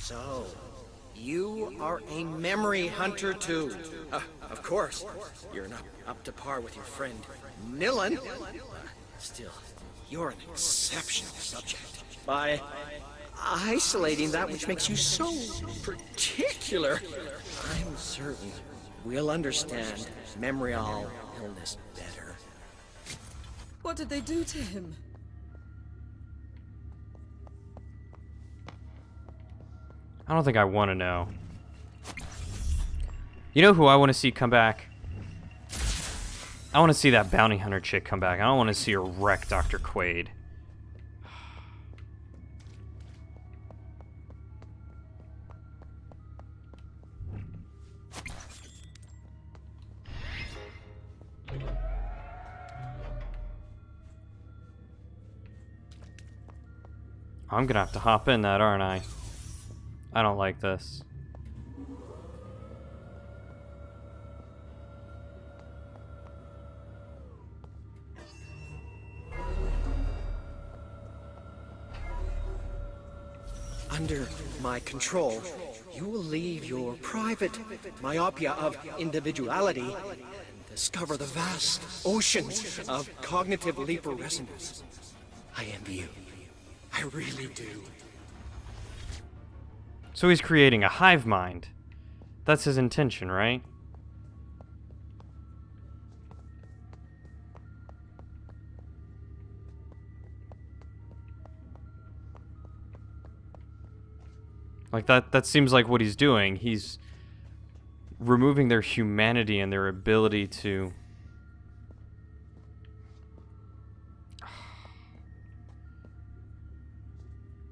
So, you are a memory hunter too. Uh, of course, you're not up to par with your friend Nilin. Uh, still, you're an exceptional subject. By isolating that which makes you so particular, I'm certain we'll understand Memorial illness better. What did they do to him? I don't think I want to know. You know who I want to see come back? I want to see that bounty hunter chick come back. I don't want to see her wreck Dr. Quaid. I'm gonna have to hop in that, aren't I? I don't like this. Under my control, you will leave your private myopia of individuality and discover the vast oceans of cognitive leaper resonance. I envy you. I really do. So he's creating a hive mind. That's his intention, right? Like that that seems like what he's doing. He's removing their humanity and their ability to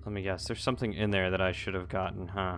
Let me guess. There's something in there that I should have gotten, huh?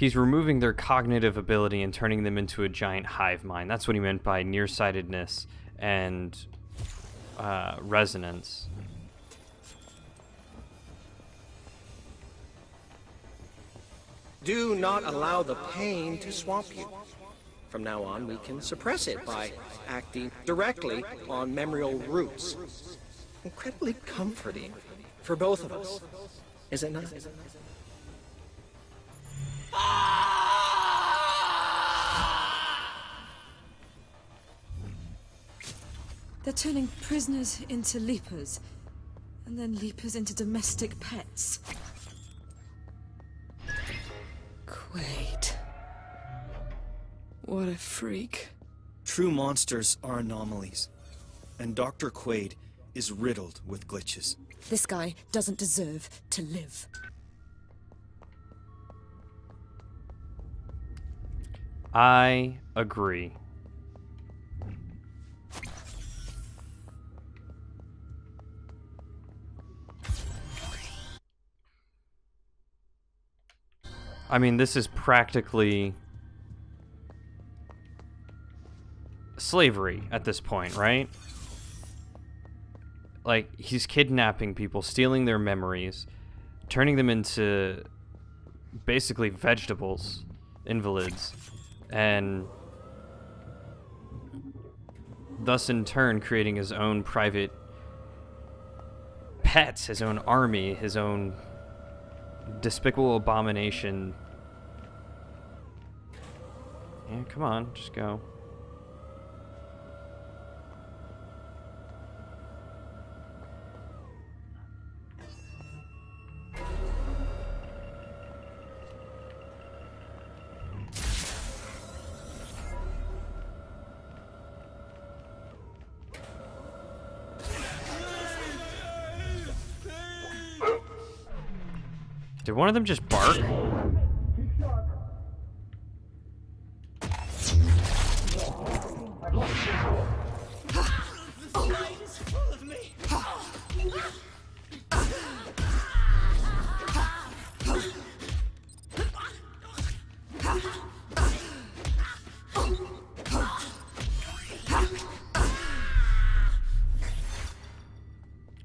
He's removing their cognitive ability and turning them into a giant hive mind. That's what he meant by nearsightedness and uh, resonance. Do not allow the pain to swamp you. From now on, we can suppress it by acting directly on memorial roots. Incredibly comforting for both of us, is it not? Ah! They're turning prisoners into leapers, and then leapers into domestic pets. Quaid. What a freak. True monsters are anomalies, and Dr. Quaid is riddled with glitches. This guy doesn't deserve to live. I agree. I mean, this is practically slavery at this point, right? Like, he's kidnapping people, stealing their memories, turning them into basically vegetables, invalids, and thus in turn creating his own private pets, his own army, his own despicable abomination. Yeah, come on, just go. One of them just bark?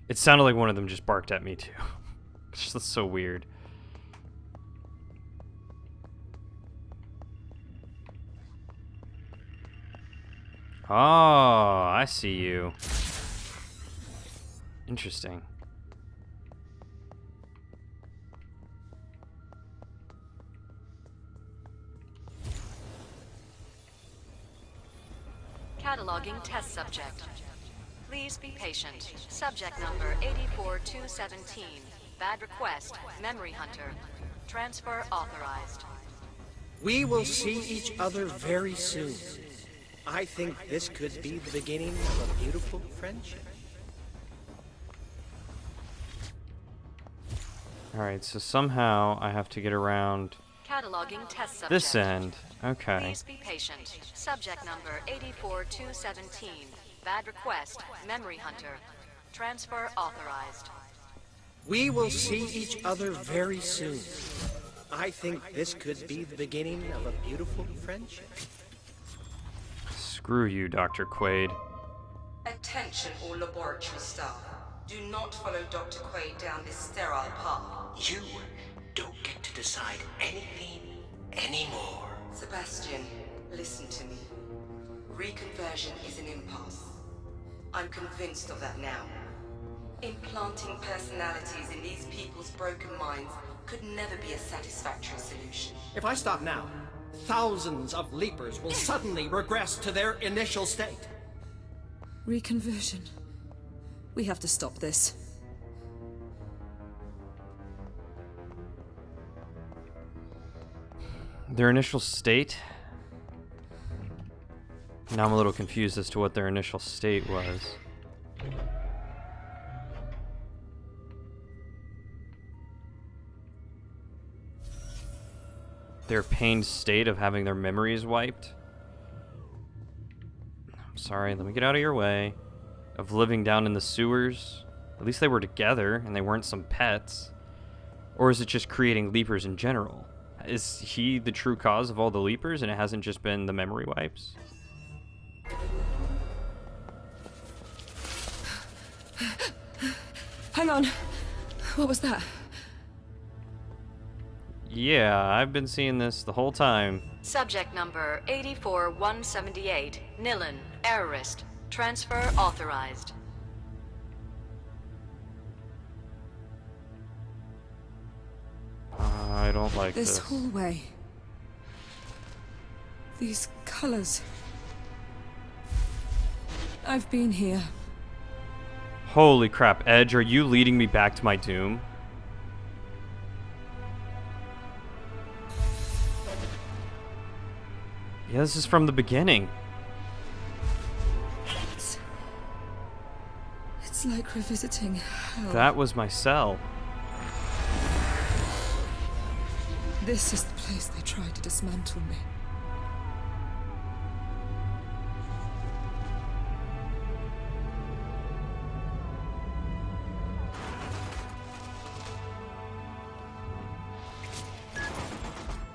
It sounded like one of them just barked at me too. it's just so weird. Oh, I see you. Interesting. Cataloging test subject. Please be patient. Subject number 84217. Bad request. Memory Hunter. Transfer authorized. We will see each other very soon. I think this could be the beginning of a beautiful friendship. Alright, so somehow I have to get around Cataloging test subject. this end. Okay. Please be patient. Subject number 84217. Bad request. Memory Hunter. Transfer authorized. We will see each other very soon. I think this could be the beginning of a beautiful friendship. Screw you, Dr. Quaid. Attention all laboratory staff. Do not follow Dr. Quaid down this sterile path. You don't get to decide anything anymore. Sebastian, listen to me. Reconversion is an impasse. I'm convinced of that now. Implanting personalities in these people's broken minds could never be a satisfactory solution. If I stop now, thousands of leapers will suddenly regress to their initial state. Reconversion. We have to stop this. Their initial state? Now I'm a little confused as to what their initial state was. Their pained state of having their memories wiped? I'm sorry, let me get out of your way. Of living down in the sewers? At least they were together and they weren't some pets. Or is it just creating leapers in general? Is he the true cause of all the leapers and it hasn't just been the memory wipes? Hang on. What was that? Yeah, I've been seeing this the whole time. Subject number 84178. Nilin, Errorist. Transfer authorized. Uh, I don't like This this. hallway. These colors. I've been here. Holy crap, Edge, are you leading me back to my doom? Yeah, this is from the beginning. It's, it's like revisiting hell. That was my cell. This is the place they tried to dismantle me.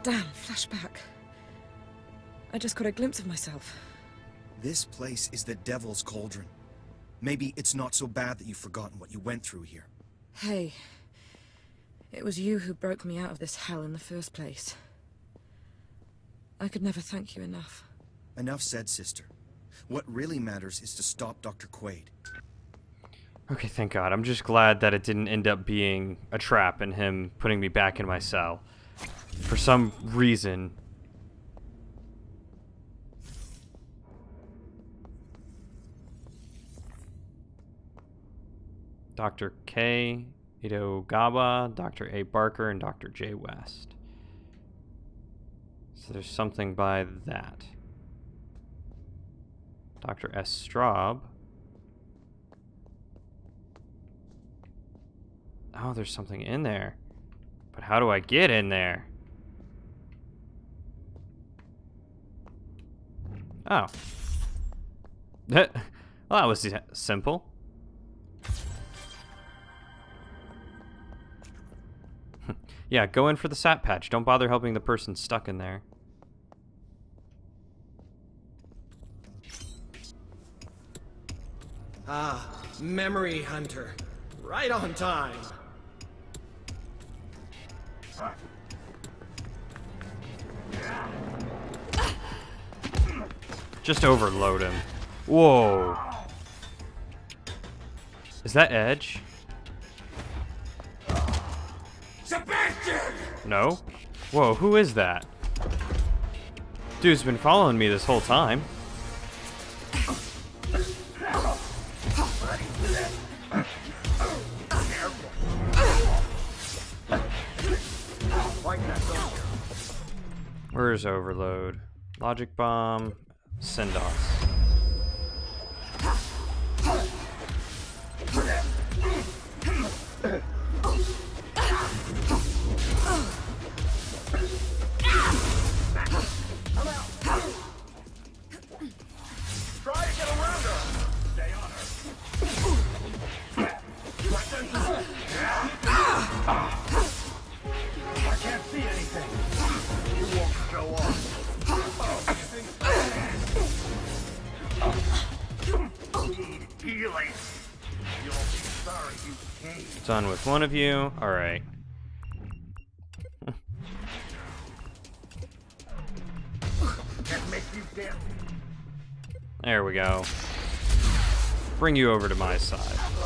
Damn, flashback. I just got a glimpse of myself. This place is the Devil's Cauldron. Maybe it's not so bad that you've forgotten what you went through here. Hey, it was you who broke me out of this hell in the first place. I could never thank you enough. Enough said, sister. What really matters is to stop Dr. Quaid. Okay, thank God. I'm just glad that it didn't end up being a trap and him putting me back in my cell. For some reason. Dr. K. Itogawa, Dr. A. Barker, and Dr. J. West. So there's something by that. Dr. S. Straub. Oh, there's something in there. But how do I get in there? Oh. well, that was simple. yeah, go in for the sap patch. Don't bother helping the person stuck in there. Ah, Memory Hunter. Right on time. Just overload him. Whoa. Is that Edge? No? Whoa, who is that? Dude's been following me this whole time. Where's Overload? Logic Bomb. Try Done with one of you. You dance. There we go. Bring you over to my side.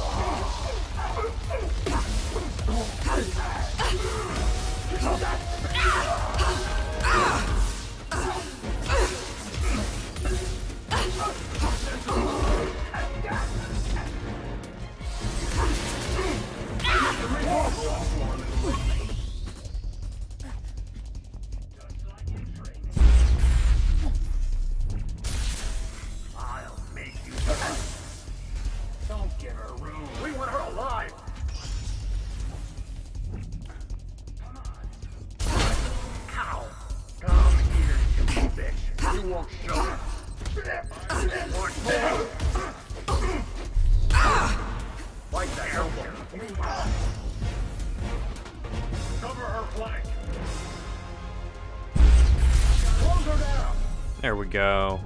We go.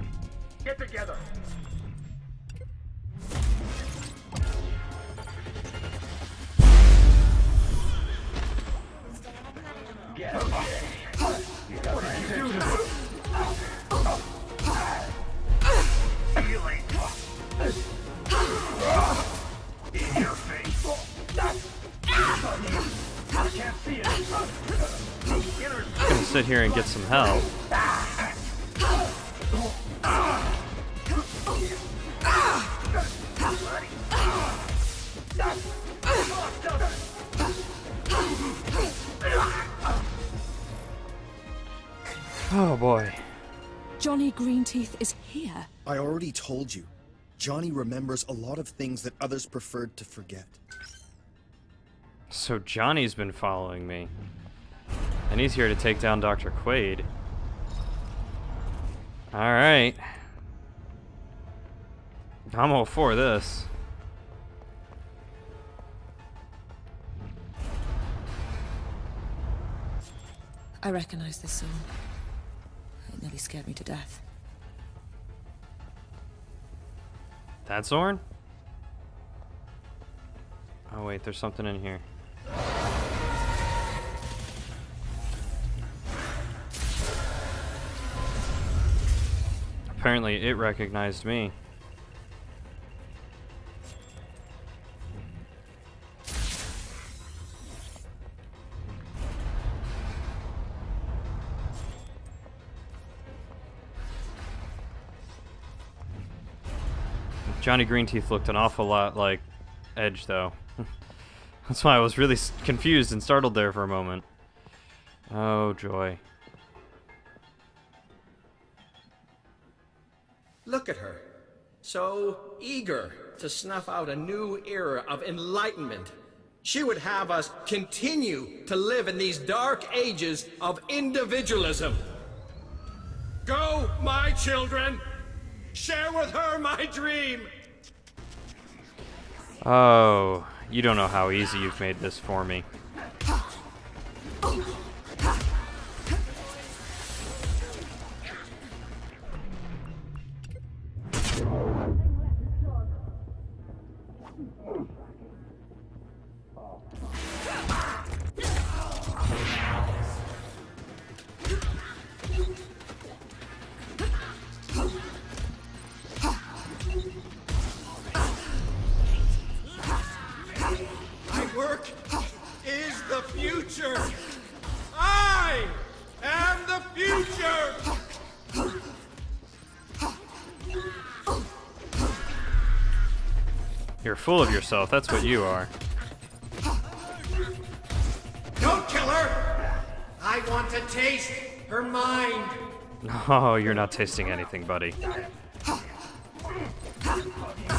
Get together. Healing. In your face. I can't see it. Inner Gonna sit here and get some help. Johnny Greenteeth is here. I already told you. Johnny remembers a lot of things that others preferred to forget. So Johnny's been following me. And he's here to take down Dr. Quaid. Alright. I'm all for this. I recognize this song. It nearly scared me to death. That Zorn? Oh wait, there's something in here. Apparently it recognized me. Johnny Greenteeth looked an awful lot like Edge, though. That's why I was really confused and startled there for a moment. Oh, joy. Look at her. So eager to snuff out a new era of enlightenment. She would have us continue to live in these dark ages of individualism. Go, my children! Share with her my dream! Oh, you don't know how easy you've made this for me. Full of yourself, that's what you are. Don't kill her! I want to taste her mind! Oh, you're not tasting anything, buddy.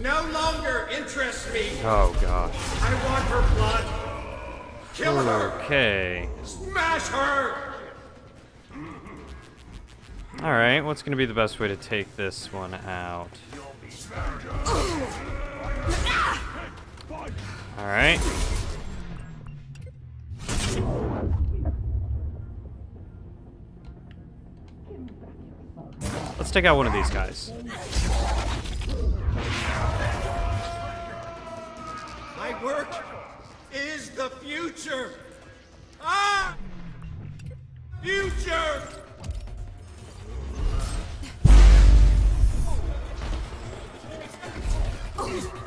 no longer interests me! Oh gosh. I want her blood! Kill her! Okay. Smash her! Alright, what's gonna be the best way to take this one out? Alright. Let's take out one of these guys. Work is the future! Ah! Future! Get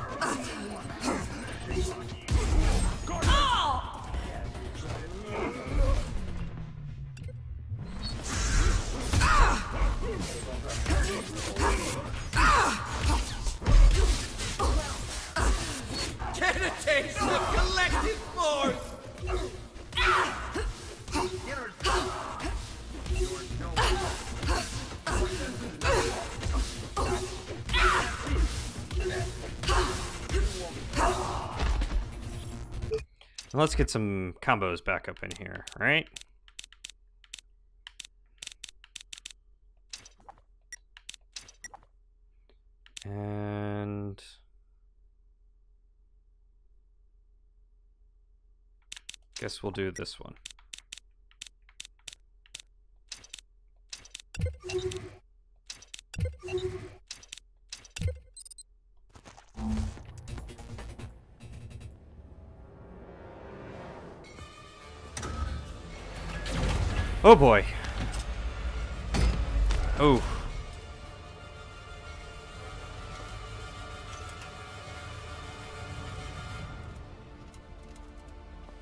Let's get some combos back up in here, right? And guess we'll do this one. Oh boy. Oh.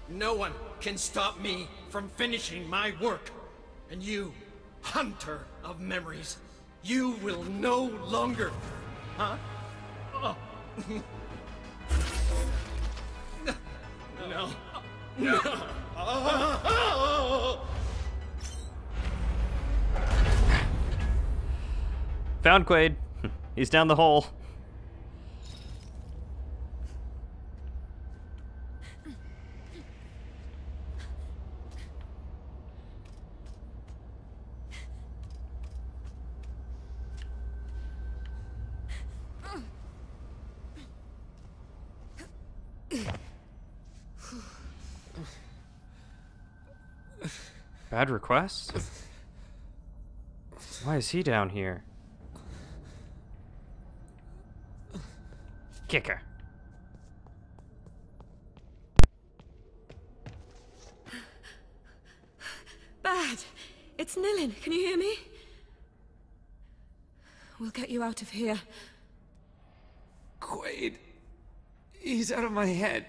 No one can stop me from finishing my work. And you, hunter of memories, you will no longer. Huh? Oh. no. No. Oh. Found Quaid. He's down the hole. Bad request? Why is he down here? kicker. Bad. It's Nilin. Can you hear me? We'll get you out of here. Quaid. He's out of my head.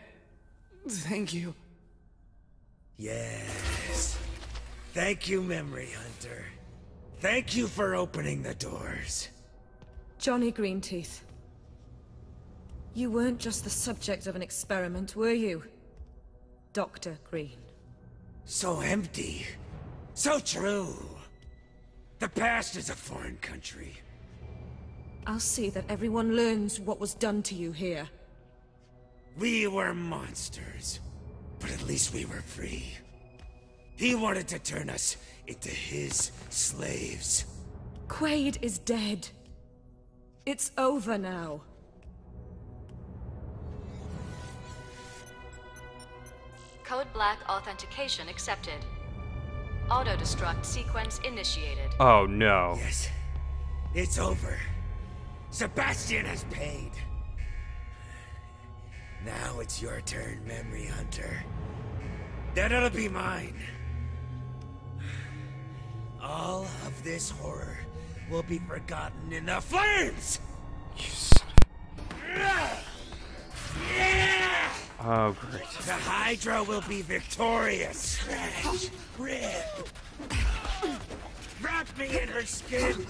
Thank you. Yes. Thank you, Memory Hunter. Thank you for opening the doors. Johnny Greenteeth. You weren't just the subject of an experiment, were you? Dr. Green. So empty. So true. The past is a foreign country. I'll see that everyone learns what was done to you here. We were monsters, but at least we were free. He wanted to turn us into his slaves. Quaid is dead. It's over now. Code Black authentication accepted. Auto-destruct sequence initiated. Oh no. Yes, it's over. Sebastian has paid. Now it's your turn, Memory Hunter. Then it'll be mine. All of this horror will be forgotten in the flames! Oh great. The Hydra will be victorious. Rip. Wrap me in her skin.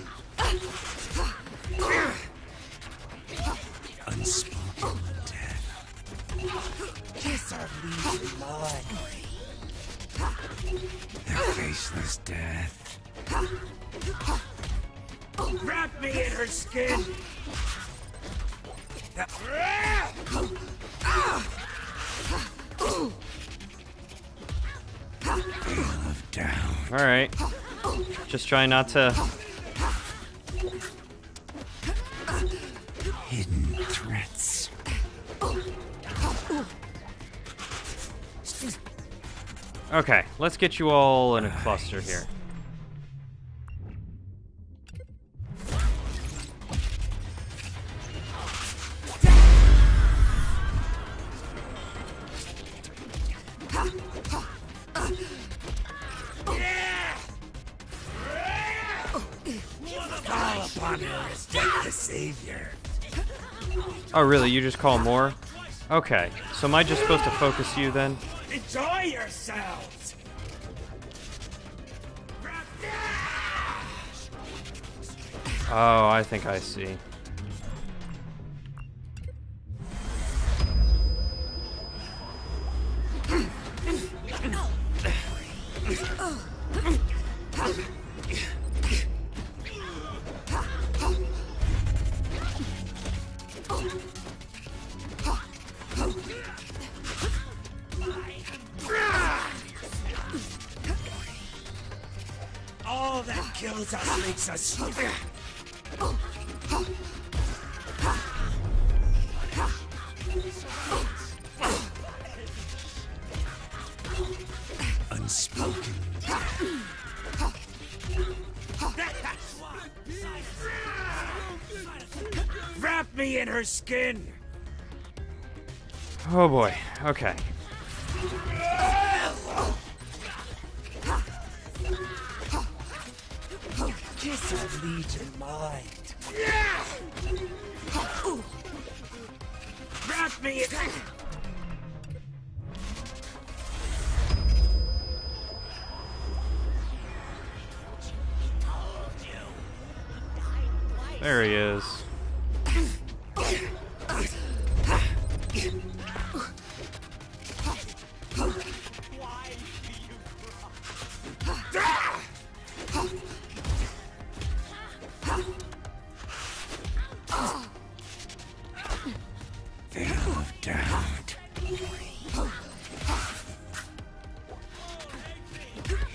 Try not to. Hidden threats. Okay, let's get you all in a cluster here. Upon her as the savior. Oh really? You just call more? Okay. So am I just supposed to focus you then? Enjoy yourselves. Oh, I think I see. Me in her skin. Oh boy. Okay. Kiss our legion mind. Wrap me in. There he is.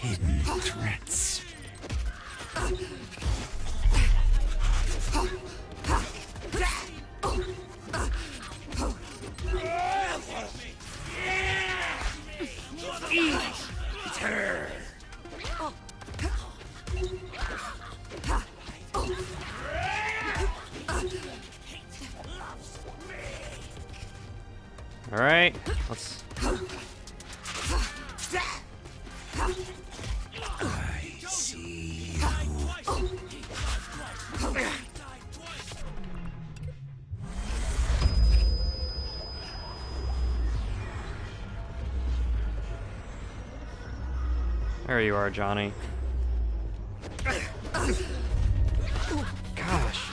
Hidden threats. You are, Johnny. Gosh.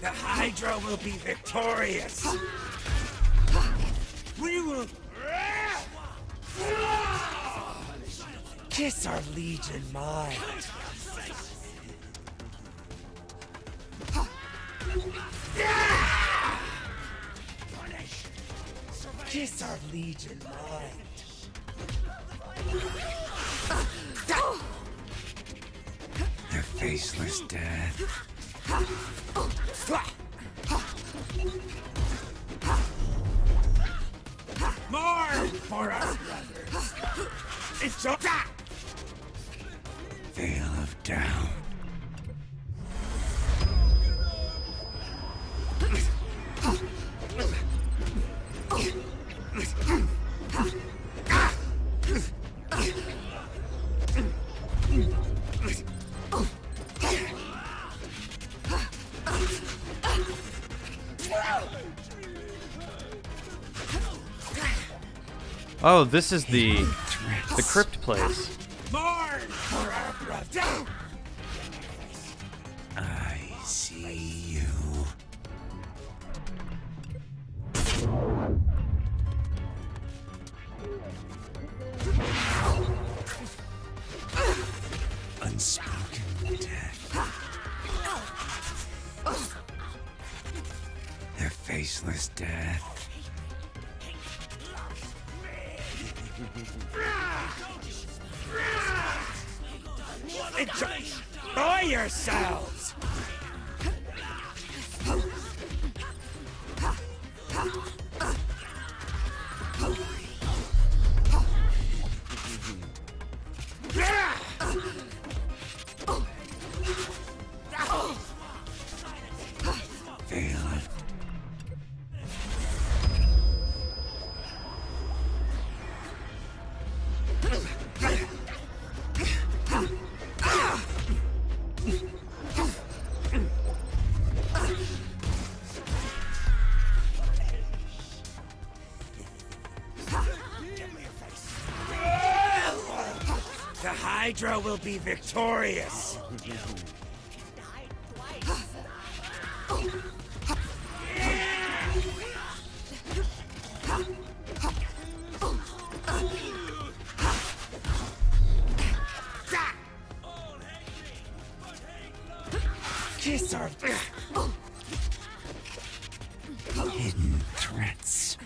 The Hydra will be victorious. We will. Kiss our Legion mind. Kiss our Legion mind. The faceless death. More for our brothers. It's a Veil of Down. Oh, this is the the crypt place. Hydra will be victorious. Kiss our hidden threats.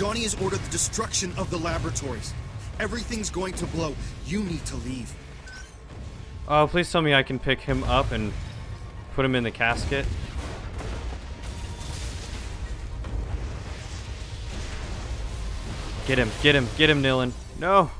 Johnny has ordered the destruction of the laboratories. Everything's going to blow. You need to leave. Oh, please tell me I can pick him up and put him in the casket. Get him, get him, get him, Nilin. No.